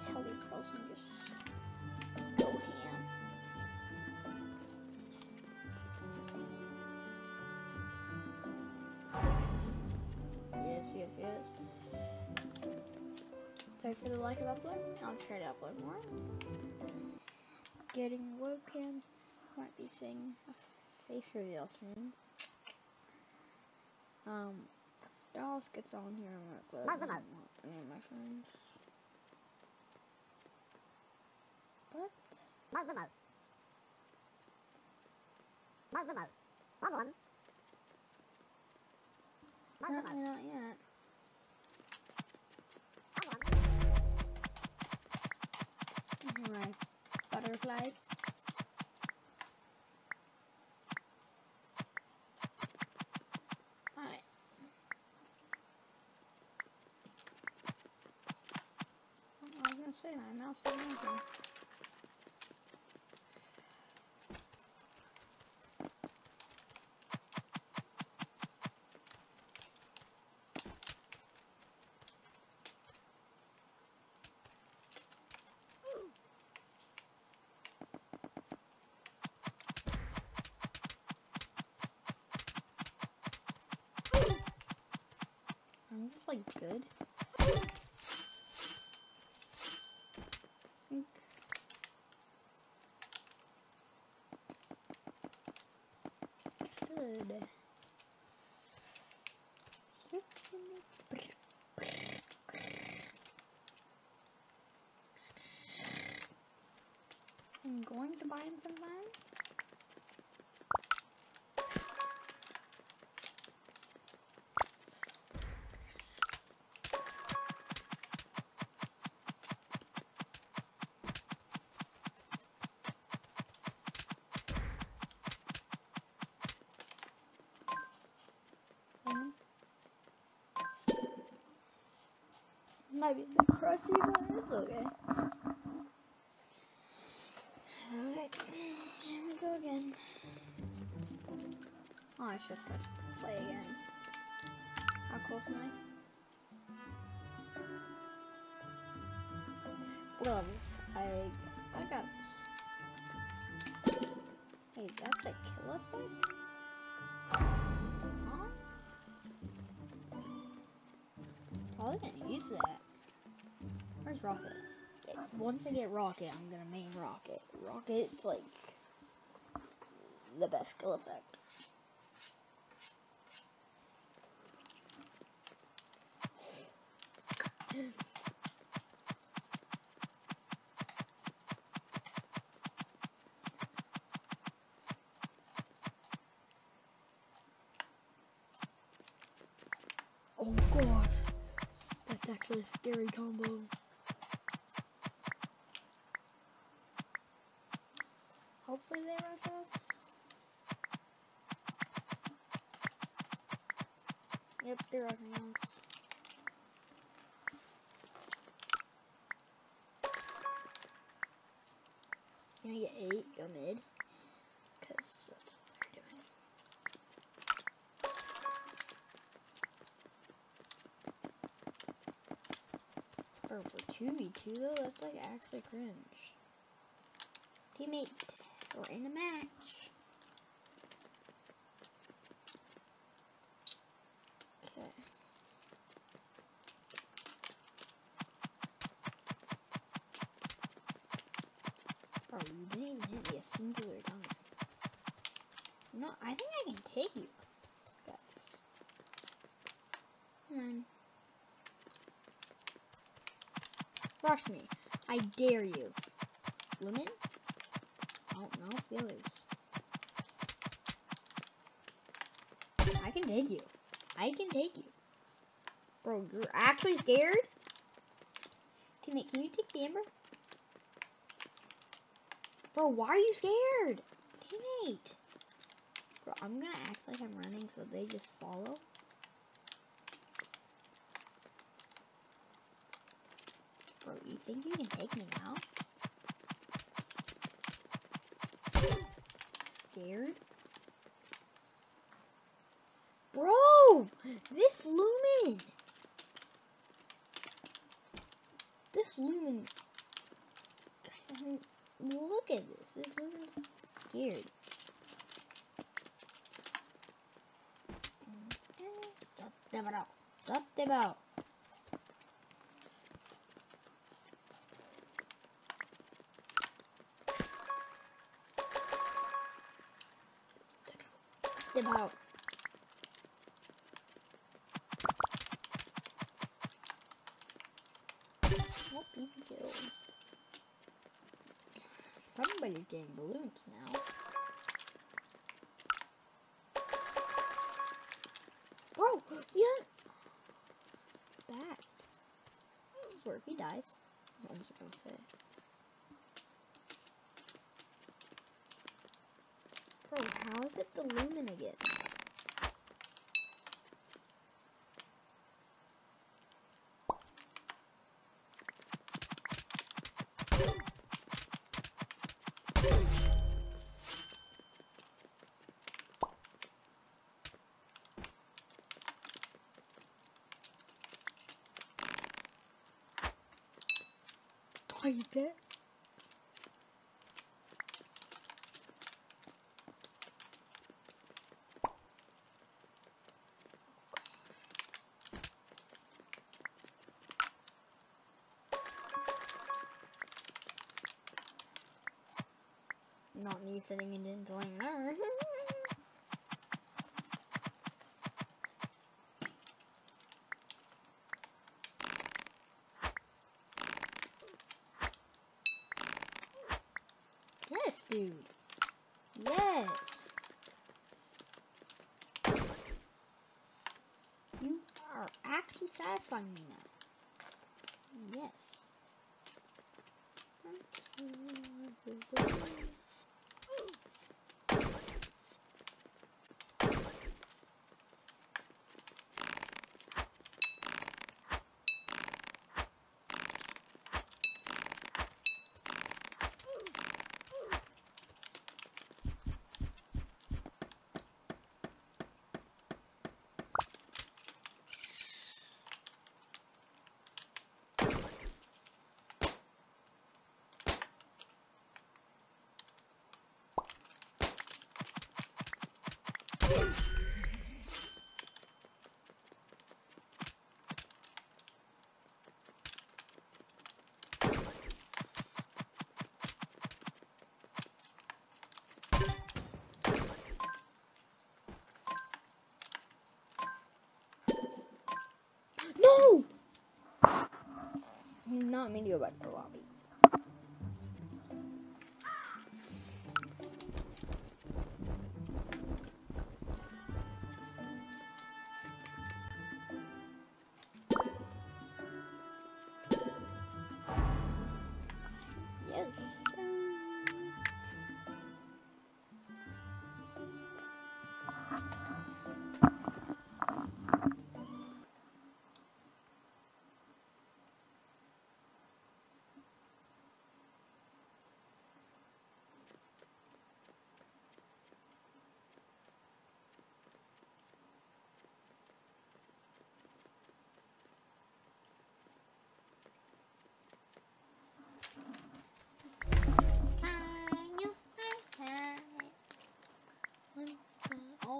get Telly Pearls and just go ham. Yes, yes, yes. Sorry for the lack of upload. I'll try to upload more. Getting woken. Might be seeing a face reveal soon. Um, if Dallas gets on here, I'm gonna close. Mother, I mother. don't want any of my friends. But Mug the mug. Mug the mug. One one. Mug the mug. apparently not yet. Alright, butterfly. Alright. I was gonna say my mouse is moving. I'm just like good. Good. I'm going to buy him some land. Might be crusty, but it's okay. Okay, here we go again. Oh, I should press play again. How close am I? Levels. I I got. Hey, that's a effect? Huh? Probably gonna use that. Where's Rocket? Once I get Rocket, I'm gonna main Rocket. Rocket's like the best skill effect. Oh gosh, that's actually a scary combo. Hopefully they rush us. Yep, rushing us. Can I get eight? Go mid. Cause that's what they're doing. Or for 2v2 though, that's like actually cringe. Teammate, we're in the match. Okay. Bro, you didn't even hit me a singular time. No, I think I can take you. Come on. Rush me. I dare you. Lemon? I don't know. Others. I can can take you. I can take you. Bro, you're actually scared? Teammate, can you take the Amber? Bro, why are you scared? Teammate. Bro, I'm gonna act like I'm running so they just follow. Bro, you think you can take me now? Scared? Bro! This lumen! This lumen... Look at this. This lumen's scared. Stop them out. Stop them out. Out. Nope, easy kill. Somebody's getting balloons now. Bro, yeah. Back. Or if he dies. I was gonna say. Bro, how is it the lumen again? Me sitting and enjoying that. yes, dude. Yes. You are actually satisfying me now. Yes. No! Not back to the lobby.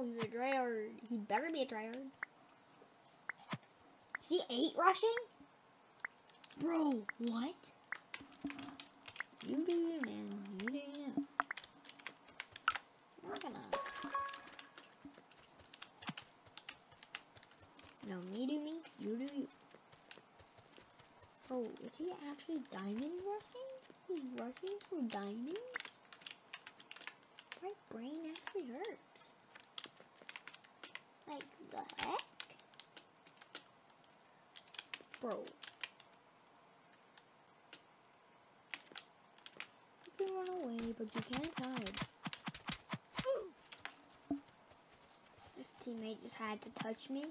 Oh, he's a tryhard. He better be a tryhard. Is he eight rushing? Bro, what? You do you, man. You do you. Not gonna. No, me do me. You do you. Bro, is he actually diamond rushing? He's rushing for diamonds? My brain actually hurts. Like, the heck? Bro. You can run away, but you can't hide. This teammate just had to touch me.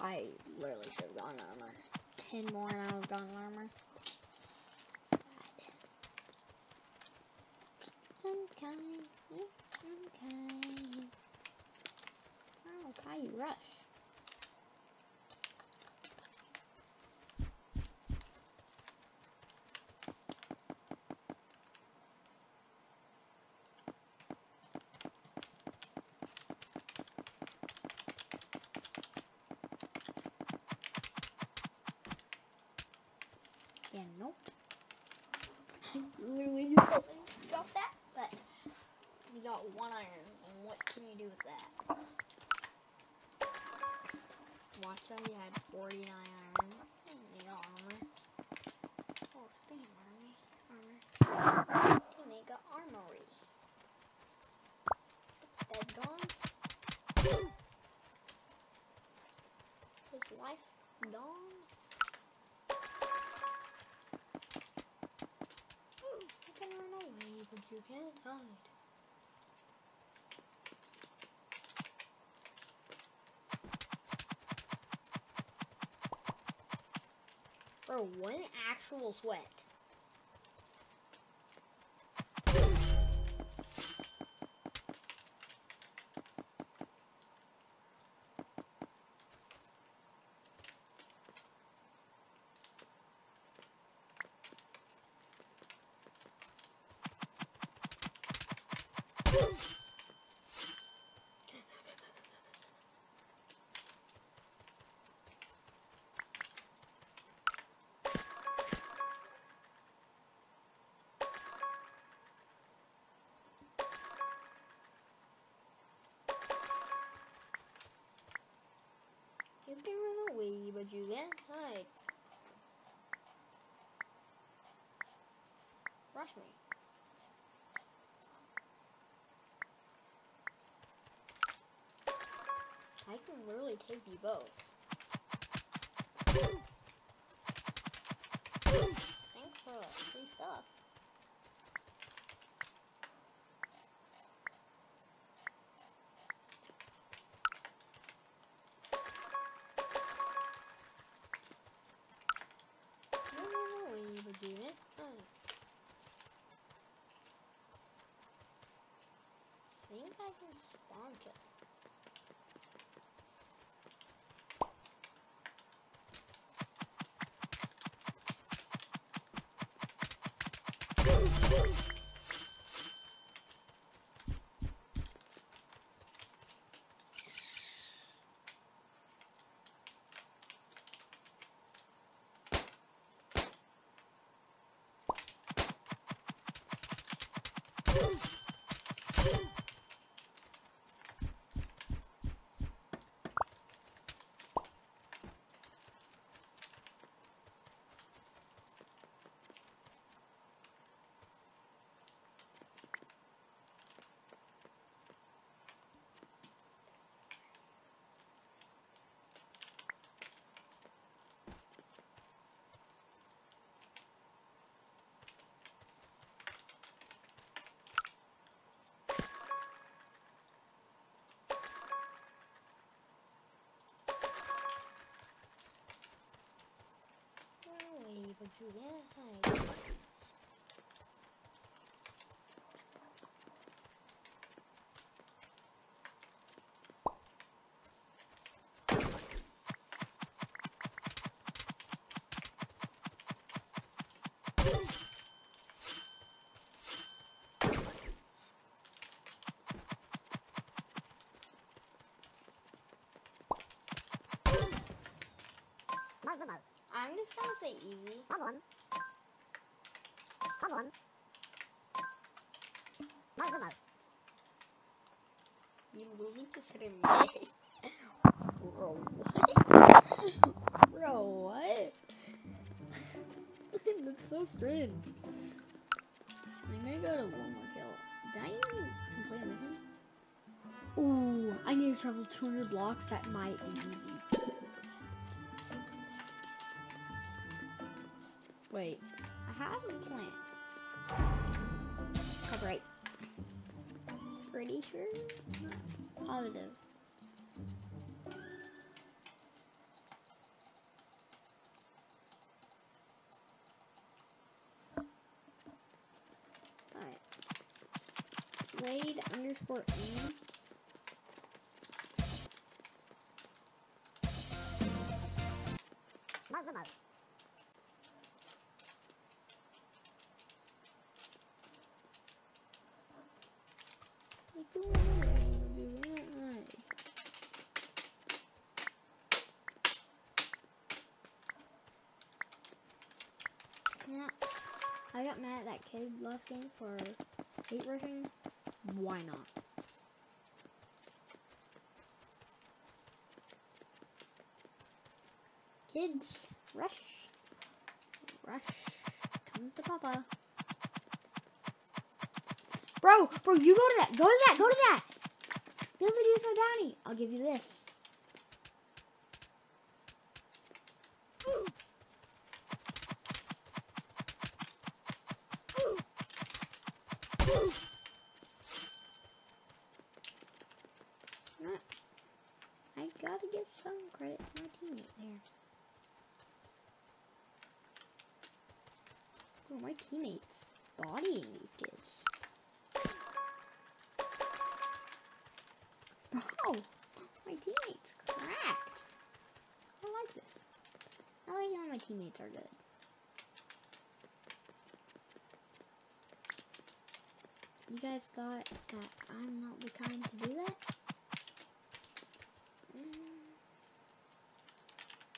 I literally should have gone armor. Ten more and I would have gone armor. Rush. Yeah, nope. I literally just got that, but you got one iron. And what can you do with that? Watch out, you had 49 iron. You got armor. Oh, speaking of armor, armor. Teammate got armory. Dead gone. His life gone. You can run away, but you can't hide. One actual sweat. Away, but you can't hide. Rush me. I can literally take you both. Thanks for free stuff. Can spawn kill. Run away, but you can't hide. Mug, mug, mug. I'm gonna say easy. One. Mug one. Mug, mug, mug. You just hit me. Bro, what? Bro, what? That's so strange. I think I got a one more Can I even complete a mission? Ooh, I need to travel 200 blocks. That might be easy. Wait, I have a plan. Copyright. Pretty sure? Positive. Alright. Slade underscore aim. Kid last game for hate rushing. Why not? Kids, rush, rush, come to Papa. Bro, bro, you go to that, go to that, go to that. The other dude's my bounty. I'll give you this. Not- I gotta give some credit to my teammate there. Bro, my teammates bodying these kids. Bro, my teammates cracked. I like this. I like how my teammates are good. You guys thought that I'm not the kind to do that? Mm.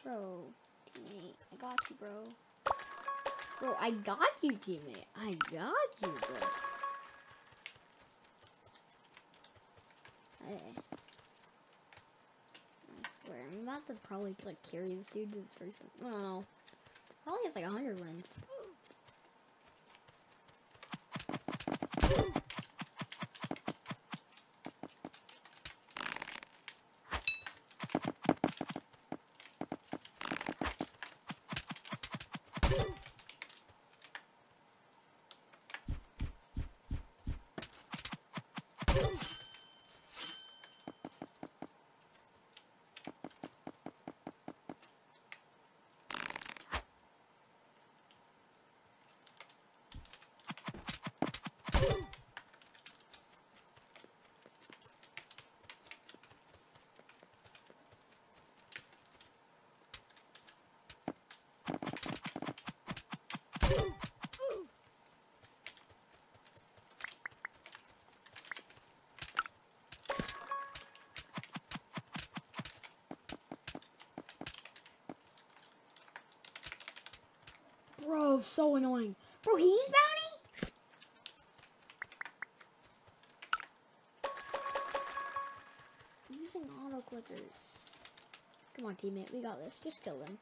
Bro, teammate, I got you, bro. Bro, I got you, teammate. I got you, bro. Hey. I swear, I'm about to probably like carry this dude to the first one. No, probably has like a hundred wins. So annoying. Bro, he's bounty? Using auto clickers. Come on, teammate, we got this. Just kill them.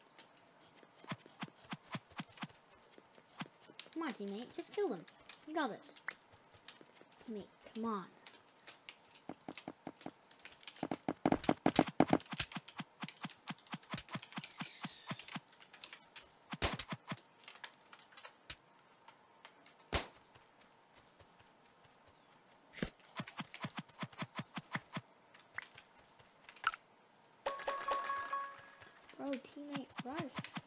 Come on, teammate, just kill them. You got this. Teammate, come on. Bro, teammate,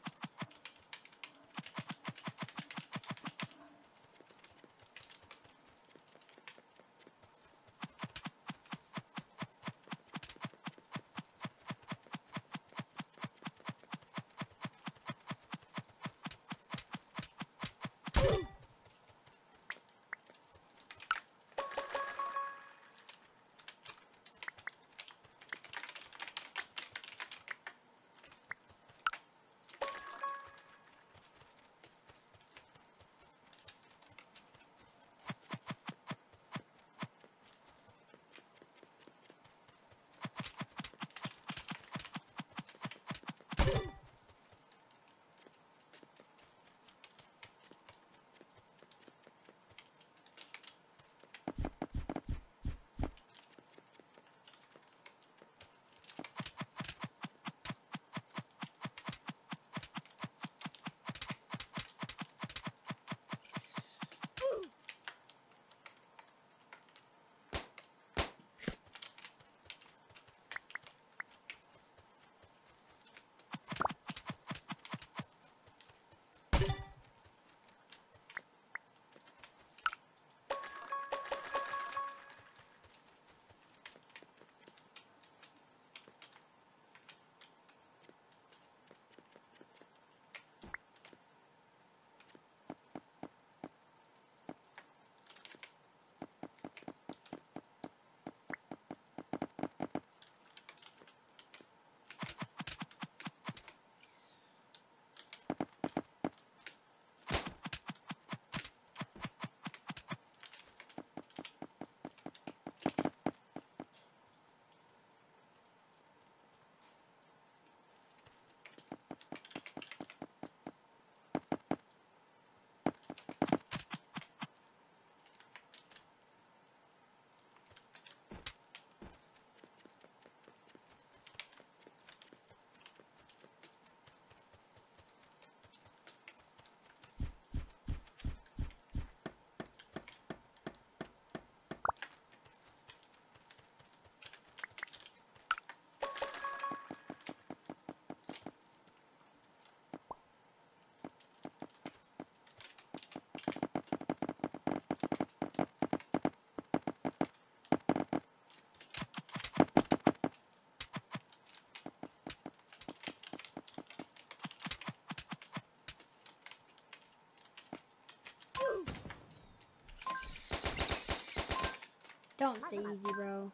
Don't say easy, bro.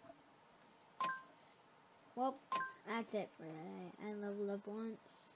Well, that's it for today. I leveled up once.